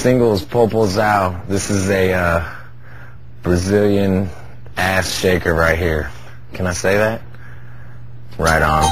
single is Popozao. This is a uh, Brazilian ass shaker right here. Can I say that? Right on.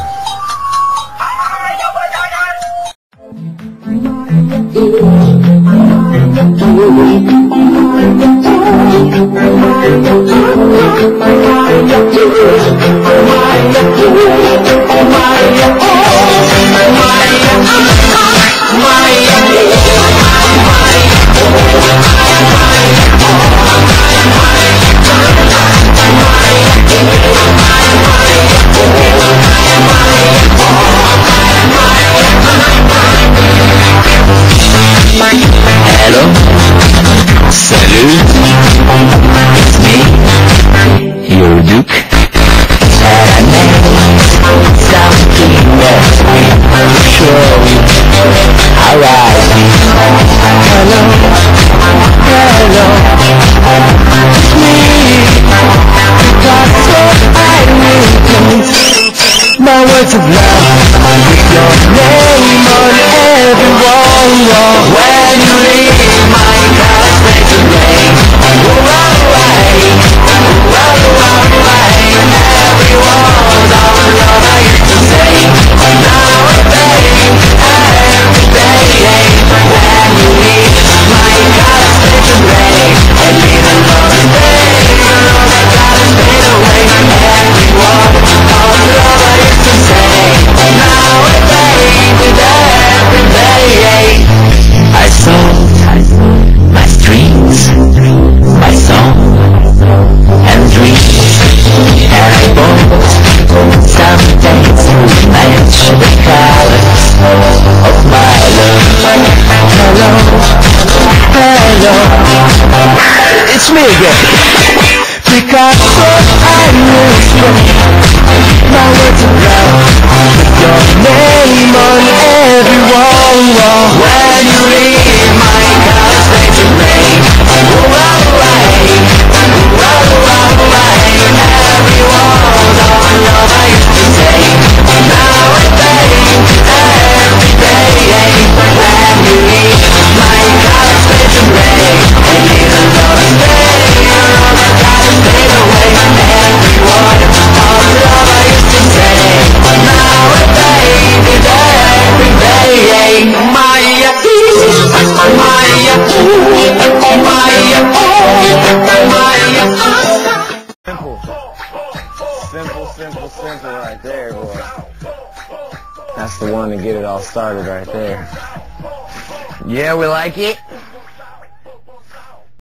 Hello, Salut. It's me Your Duke. And I made something that's real sure Alright Hello Hello It's me Picasso I need My words of love With your name on Simple, simple, simple right there, boy. That's the one to get it all started right there. Yeah, we like it.